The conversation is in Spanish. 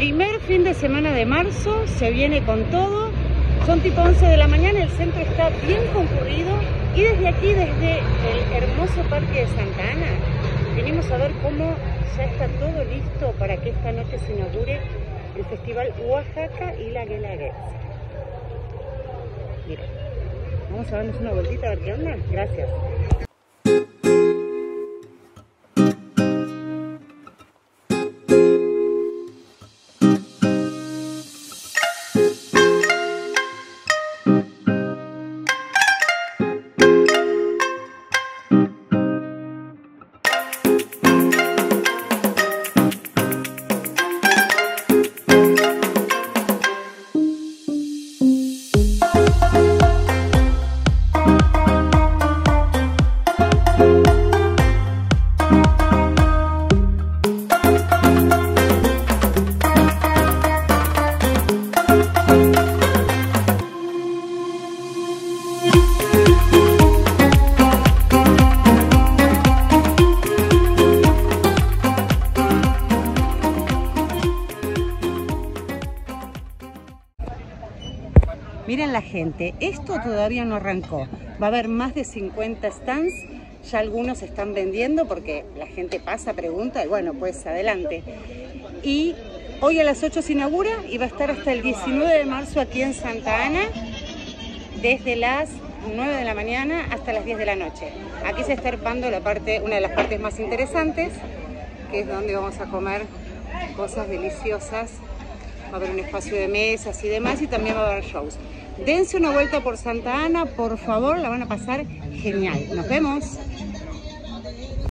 Primer fin de semana de marzo, se viene con todo. Son tipo 11 de la mañana, el centro está bien concurrido y desde aquí, desde el hermoso parque de Santa Ana, venimos a ver cómo ya está todo listo para que esta noche se inaugure el Festival Oaxaca y la Guelaguetza. Mira, vamos a darnos una vueltita a ver qué onda. Gracias. Miren la gente, esto todavía no arrancó. Va a haber más de 50 stands, ya algunos están vendiendo porque la gente pasa, pregunta y bueno, pues adelante. Y hoy a las 8 se inaugura y va a estar hasta el 19 de marzo aquí en Santa Ana, desde las 9 de la mañana hasta las 10 de la noche. Aquí se está arpando la parte, una de las partes más interesantes, que es donde vamos a comer cosas deliciosas. Va a haber un espacio de mesas y demás y también va a haber shows. Dense una vuelta por Santa Ana, por favor, la van a pasar genial. Nos vemos.